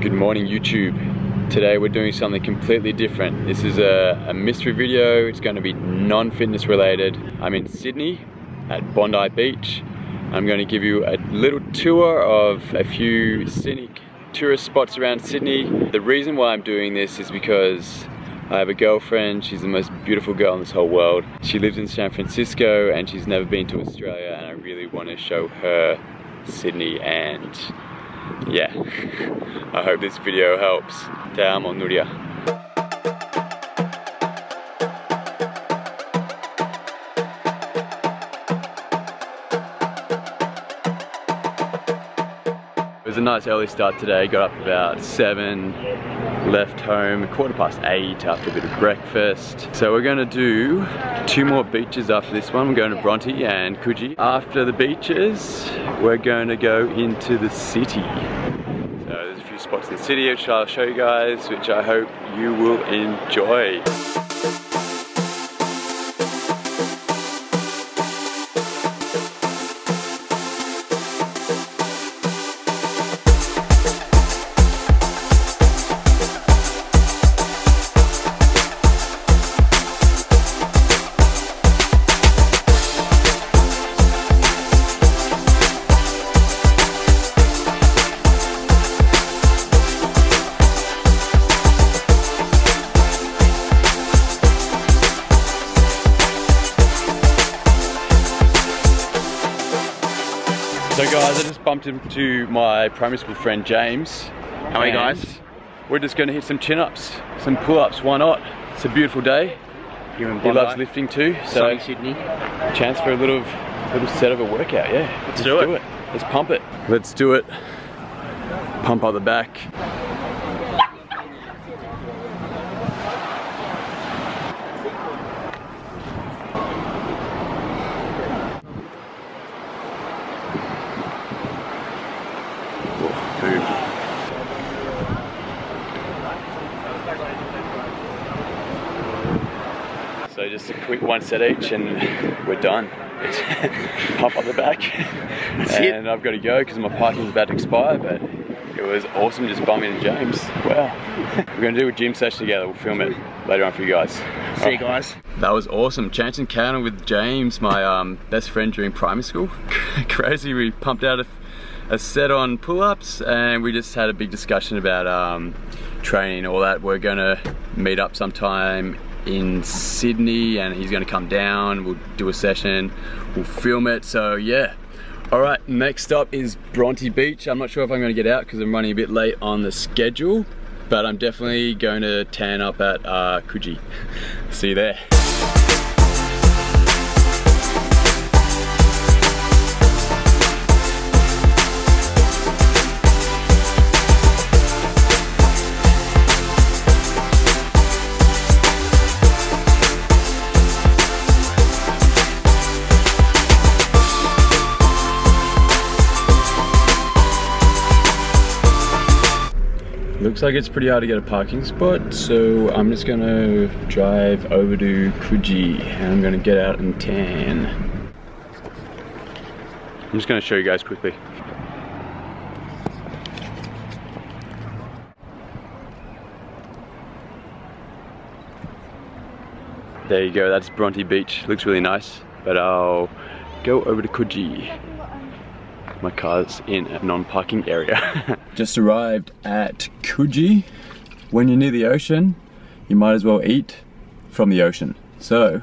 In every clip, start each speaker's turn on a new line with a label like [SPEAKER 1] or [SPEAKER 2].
[SPEAKER 1] Good morning YouTube. Today we're doing something completely different. This is a, a mystery video. It's going to be non-fitness related. I'm in Sydney at Bondi Beach. I'm going to give you a little tour of a few scenic tourist spots around Sydney. The reason why I'm doing this is because I have a girlfriend, she's the most beautiful girl in this whole world. She lives in San Francisco and she's never been to Australia and I really want to show her Sydney and yeah, I hope this video helps. Te amo, Nuria. It was a nice early start today, got up about 7, left home quarter past 8 after a bit of breakfast. So we're gonna do two more beaches after this one. We're going to Bronte and Coogee. After the beaches, we're gonna go into the city. So there's a few spots in the city which I'll show you guys, which I hope you will enjoy. Bumped into my primary school friend James.
[SPEAKER 2] How are you guys?
[SPEAKER 1] We're just gonna hit some chin-ups, some pull-ups, why not? It's a beautiful day. He loves lifting too, so
[SPEAKER 2] Sunny Sydney.
[SPEAKER 1] chance for a little little set of a workout, yeah. Let's,
[SPEAKER 2] do it.
[SPEAKER 1] Let's pump it. Let's do it. Pump up the back. So just a quick one set each and we're done. Pump on the back.
[SPEAKER 2] it.
[SPEAKER 1] and I've got to go because my parking's about to expire, but it was awesome just bumping into James. Wow. We're gonna do a gym session together. We'll film it later on for you guys.
[SPEAKER 2] See you guys.
[SPEAKER 1] That was awesome. Chance encounter with James, my um, best friend during primary school. Crazy, we pumped out a, a set on pull-ups and we just had a big discussion about um, training, and all that. We're gonna meet up sometime in Sydney and he's gonna come down, we'll do a session, we'll film it, so yeah. All right, next up is Bronte Beach. I'm not sure if I'm gonna get out because I'm running a bit late on the schedule, but I'm definitely going to tan up at uh, Coogee. See you there. Looks like it's pretty hard to get a parking spot, so I'm just gonna drive over to Coogee and I'm gonna get out and tan. I'm just gonna show you guys quickly. There you go, that's Bronte Beach. Looks really nice, but I'll go over to Coogee. My car's in a non-parking area. Just arrived at Coogee. When you're near the ocean, you might as well eat from the ocean. So,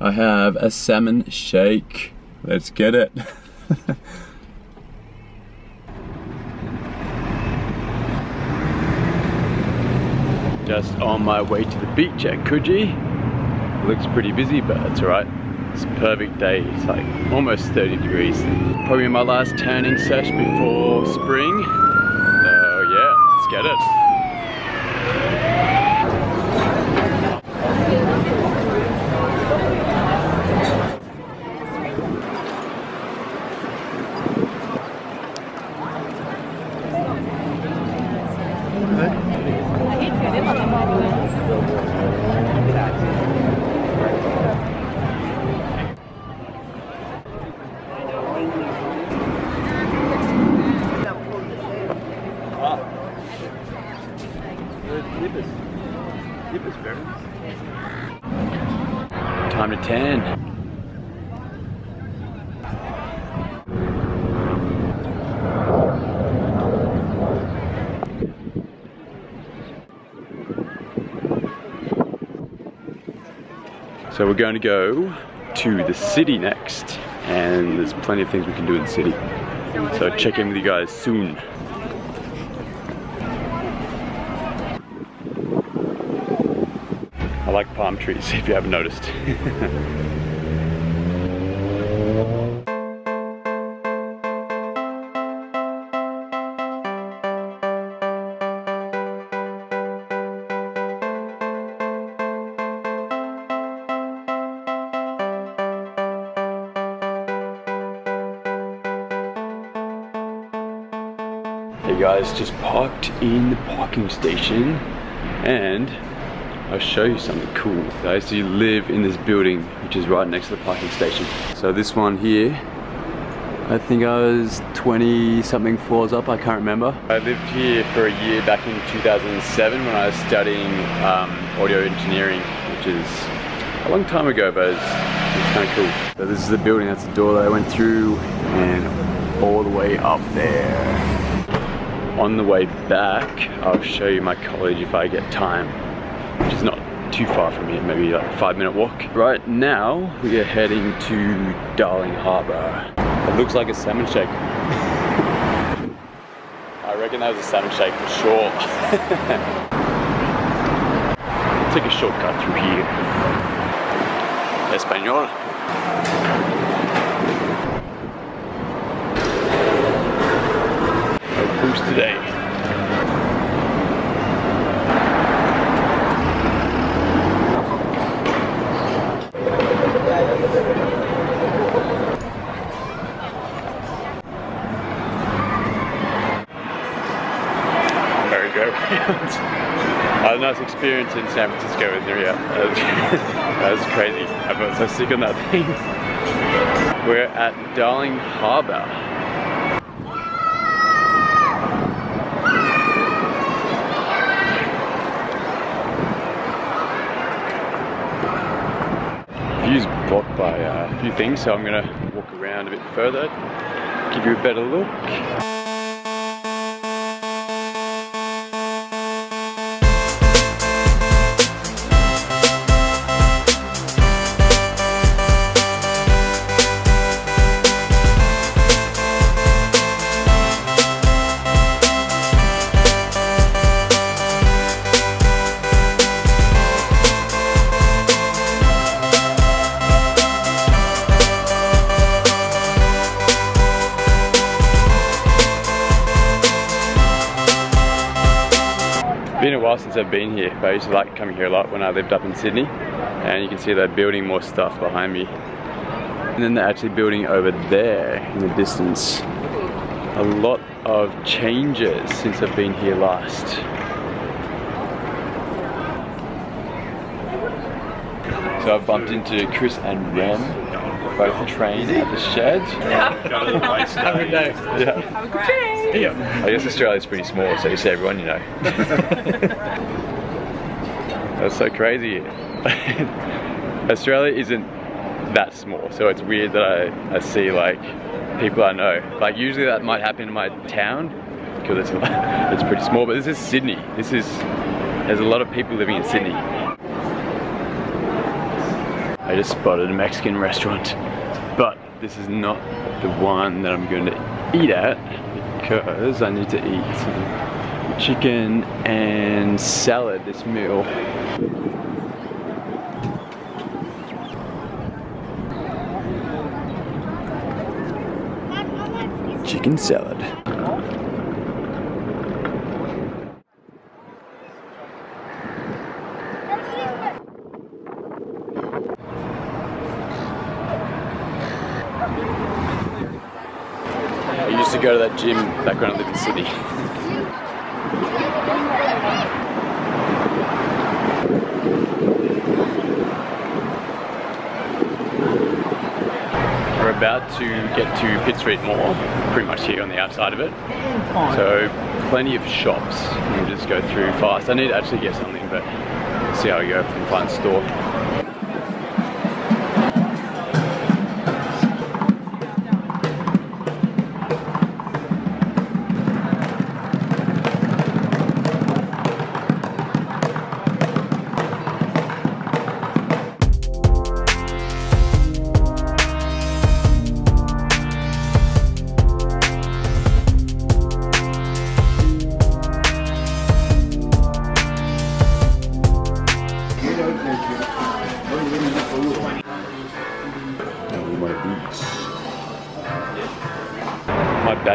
[SPEAKER 1] I have a salmon shake. Let's get it. Just on my way to the beach at Coogee. Looks pretty busy, but that's alright. It's a perfect day. It's like almost 30 degrees. Probably my last tanning sesh before spring. So yeah, let's get it. So we're going to go to the city next and there's plenty of things we can do in the city. So check in with you guys soon. I like palm trees if you haven't noticed. guys, just parked in the parking station and I'll show you something cool. I used to live in this building which is right next to the parking station. So this one here, I think I was 20 something floors up, I can't remember. I lived here for a year back in 2007 when I was studying um, audio engineering, which is a long time ago, but it's, it's kind of cool. So this is the building, that's the door that I went through and all the way up there on the way back, I'll show you my college if I get time, which is not too far from here, maybe like a five minute walk. Right now, we are heading to Darling Harbour. It looks like a salmon shake. I reckon that was a salmon shake for sure. Take a shortcut through here. Espanol. Who's today? Merry-go-round. I had a nice experience in San Francisco with Nuria. That was, that was crazy. I felt so sick on that thing. We're at Darling Harbour. Blocked by uh, a few things, so I'm gonna walk around a bit further, give you a better look. While since I've been here, but I used to like coming here a lot when I lived up in Sydney. And you can see they're building more stuff behind me. And then they're actually building over there in the distance. A lot of changes since I've been here last. So I've bumped into Chris and Rem, both trained at the shed.
[SPEAKER 2] Every day.
[SPEAKER 1] Yeah.
[SPEAKER 2] Yeah.
[SPEAKER 1] I guess Australia's pretty small, so you see everyone you know. That's so crazy. Australia isn't that small, so it's weird that I, I see like people I know. Like usually that might happen in my town because it's it's pretty small, but this is Sydney. This is there's a lot of people living in Sydney. I just spotted a Mexican restaurant, but this is not the one that I'm going to eat at because I need to eat some chicken and salad this meal. Chicken salad. I used to go to that gym background lived in Sydney. We're about to get to Pitt Street Mall, pretty much here on the outside of it. So plenty of shops. We'll just go through fast. I need to actually get something, but see how we go if we can find a store.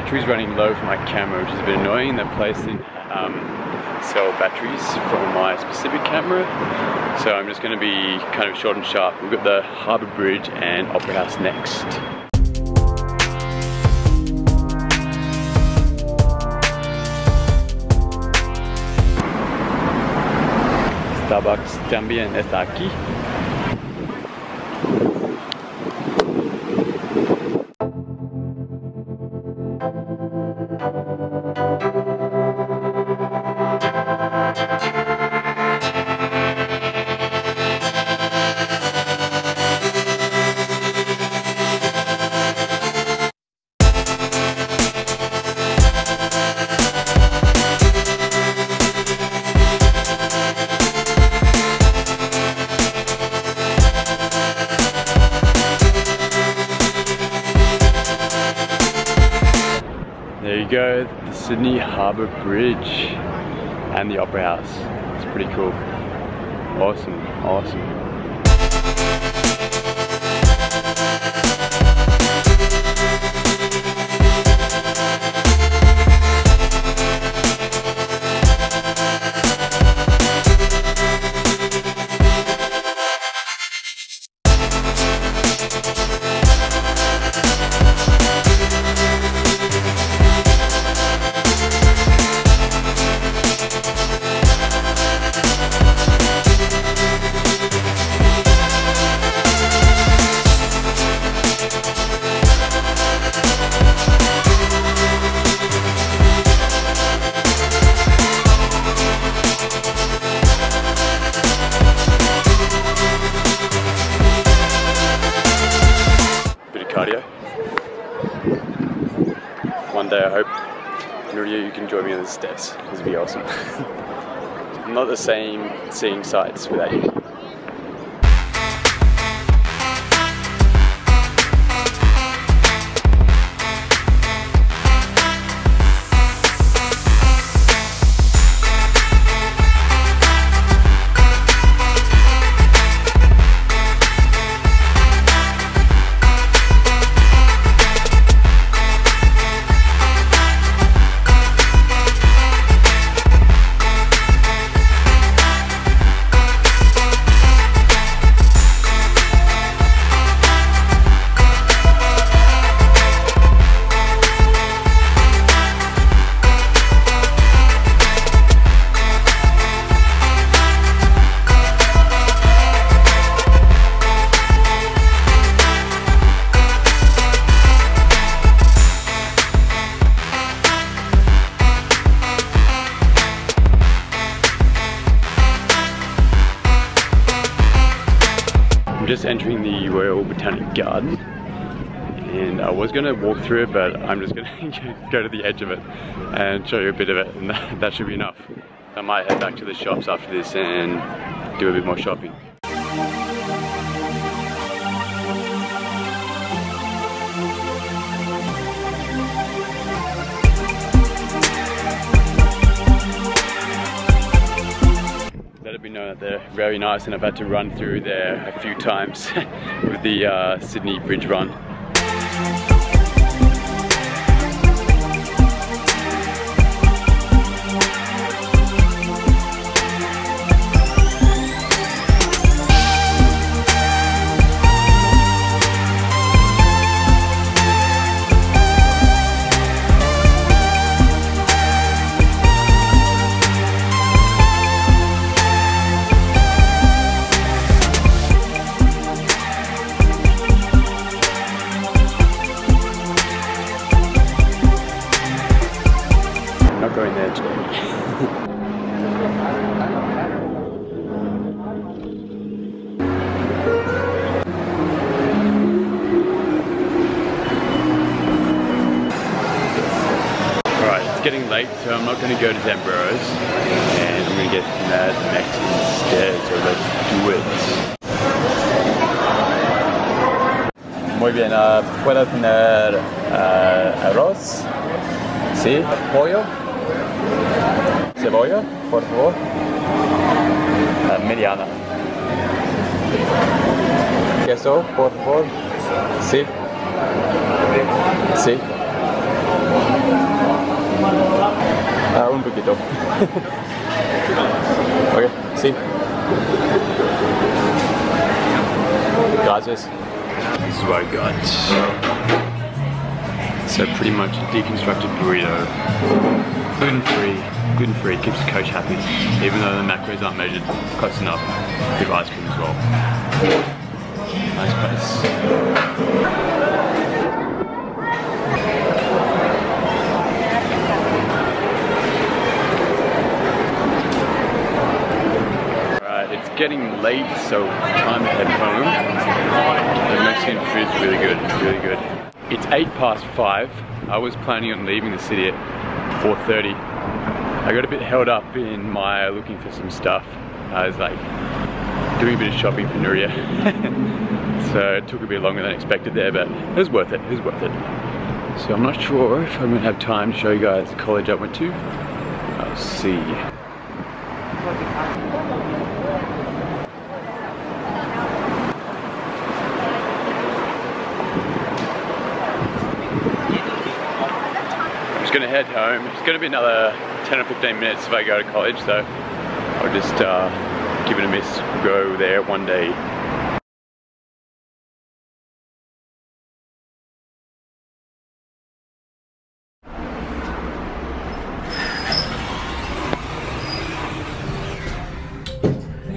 [SPEAKER 1] Battery's running low for my camera, which is a bit annoying. Place didn't um, sell batteries for my specific camera. So I'm just gonna be kind of short and sharp. We've got the Harbour Bridge and Opera House next. Starbucks también está aquí. Go, the Sydney Harbour Bridge and the Opera House. It's pretty cool. Awesome, awesome. Same seeing sights without you. Garden and I was gonna walk through it but I'm just gonna go to the edge of it and show you a bit of it and that, that should be enough. I might head back to the shops after this and do a bit more shopping. Let it be known that they're very nice and I've had to run through there a few times with the uh, Sydney Bridge Run. Getting late, so I'm not going to go to Zambrero's. And I'm going to get Mad Mex instead, so let's do it. Muy bien, uh, ¿puedo tener uh, arroz? Sí, pollo, cebolla, por favor. Uh, mediana. Queso, por favor. Sí. Sí. Ah, un poquito. ok, sí. Gracias. This is what I got. So pretty much deconstructed burrito. Gluten free, gluten free, keeps the coach happy. Even though the macros aren't measured close enough. Good ice cream as well. Nice place. Alright, it's getting late, so time to head home. The Mexican food's really good, really good. It's 8 past 5. I was planning on leaving the city at 4.30. I got a bit held up in my looking for some stuff. I was like doing a bit of shopping for Nuria. so it took a bit longer than expected there, but it was worth it, it was worth it. So I'm not sure if I'm gonna have time to show you guys the college I went to. I'll see. Just gonna head home. It's gonna be another 10 or 15 minutes if I go to college, so I'll just uh, give it a miss. Go there one day.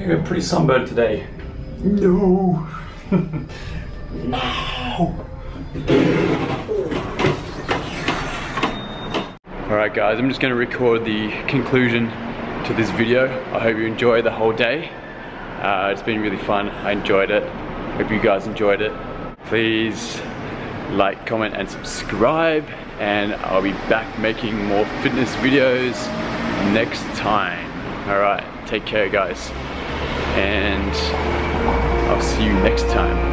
[SPEAKER 1] You're pretty sunburned today. No. no. Alright guys, I'm just going to record the conclusion to this video. I hope you enjoyed the whole day. Uh, it's been really fun. I enjoyed it. Hope you guys enjoyed it. Please like, comment and subscribe and I'll be back making more fitness videos next time. Alright, take care guys and I'll see you next time.